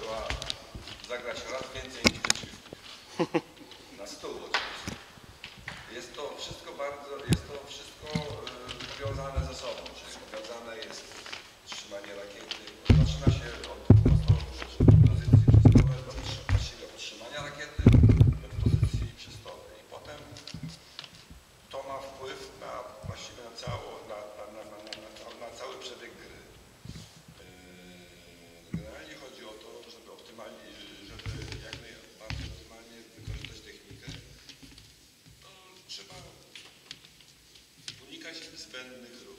trzeba zagrać raz więcej niż wyczyścić. Na stół oczywiście. Jest to wszystko bardzo, jest to wszystko e, powiązane ze sobą, czyli powiązane jest trzymanie rakiety. Zaczyna się od bezwzględnych ruchów.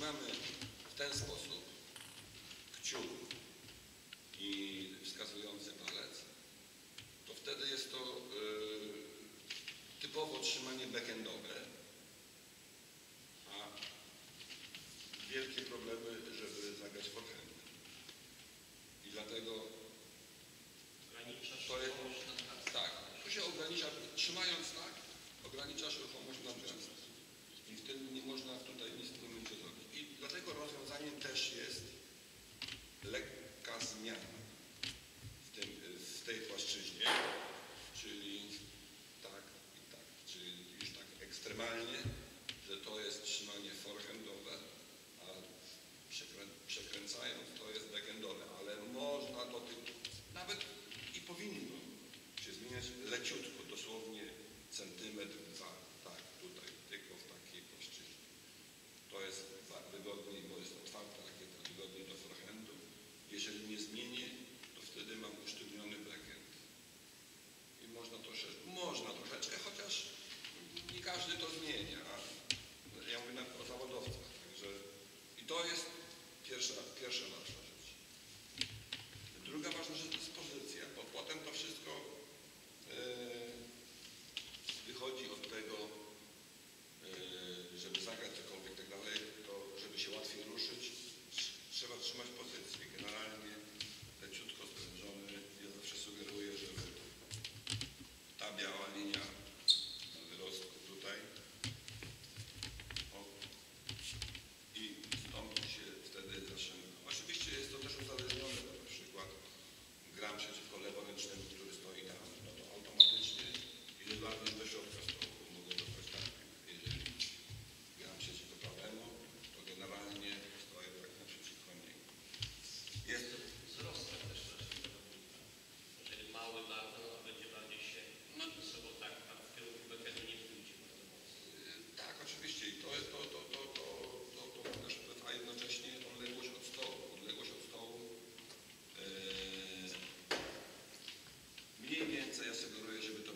trzymamy w ten sposób kciuk i wskazujący palec, to wtedy jest to yy, typowo trzymanie backendowe, a wielkie problemy, że leciutko, dosłownie centymetr, dwa, tak, tutaj, tylko w takiej płaszczyźnie. To jest wygodniej, bo jest otwarta rakieta, wygodniej do forehandu. Jeżeli nie zmienię, to wtedy mam usztywniony backhand. I można to szerzej, można to це я собі щоб там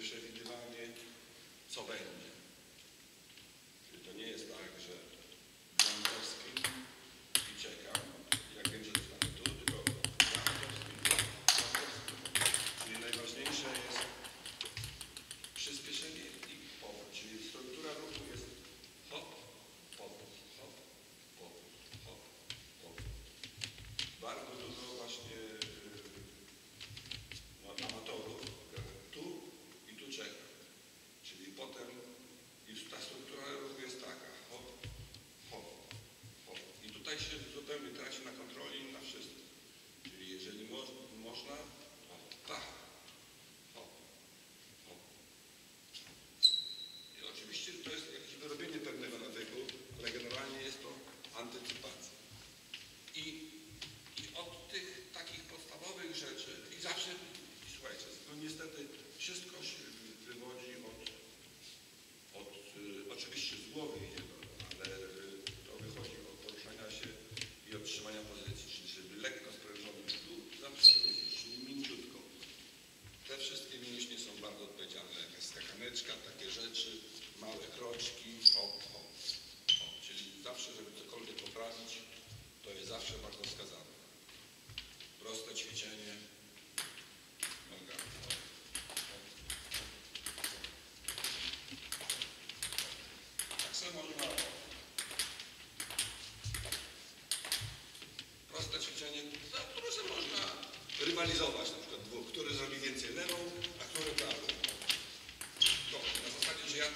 przewidywanie, co będzie.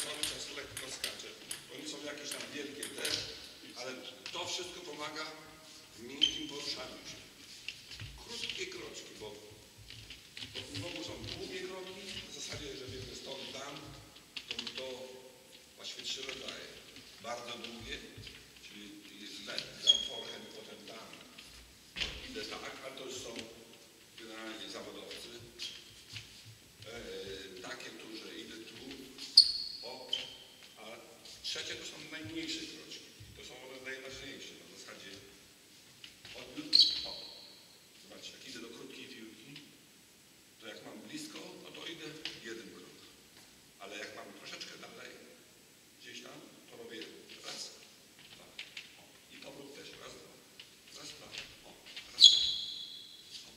Cały czas lekko skaczę. To nie są jakieś tam wielkie te, ale to wszystko pomaga w miękkim poruszaniu się. Krótkie kroczki, bo bo znowu są długie kroki, w zasadzie, że wiemy stąd tam, to, to właściwie trzy rodzaje. Bardzo długie, czyli tam forehand, potem tam. Idę tak, ale to już są generalnie zawodowcy. E, takie tu, że idę tu, o, a trzecie to są najmniejsze kroczki. To są one najważniejsze na zasadzie odbiór, o. Zobaczcie, jak idę do krótkiej piłki, to jak mam blisko, no to idę jeden krok. Ale jak mam troszeczkę dalej, gdzieś tam, to robię raz, dwa, o. I powrót też, raz, dwa, raz, dwa, o, raz, dwa, o.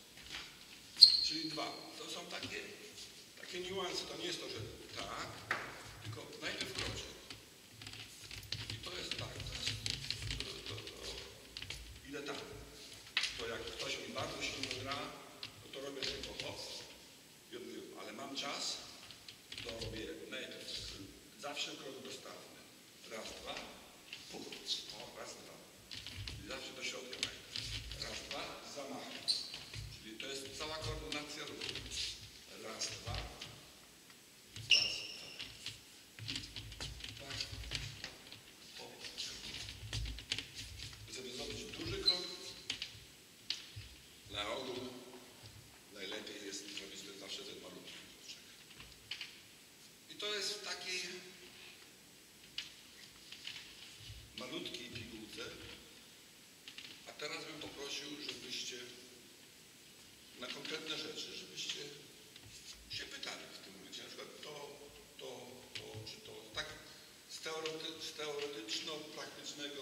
Czyli dwa. To są takie, takie niuanse. To nie jest to, że tak, tylko najpierw kroczek. I to jest tak, to jest, to, to, to, idę tam. To jak ktoś mi bardzo silno gra, no to robię tylko hop i odbiór. Ale mam czas, to robię najpierw zawsze krok dostawny. Raz, dwa, puch. O, raz, dwa. I zawsze do środka najpierw. Raz, dwa, zamach. Czyli to jest cała koordynacja ruchu. Raz, dwa, raz, dwa. Tak. O. Żeby zrobić duży krok, na ogół najlepiej jest zrobić ten zawsze ten malutki kroczek. I to jest w takiej malutkiej pigułce. A teraz bym poprosił, żebyście na konkretne rzeczy, żebyście się pytali w tym momencie. Na przykład to, to, to, czy to. Tak z, teorety, z teoretyczno-praktycznego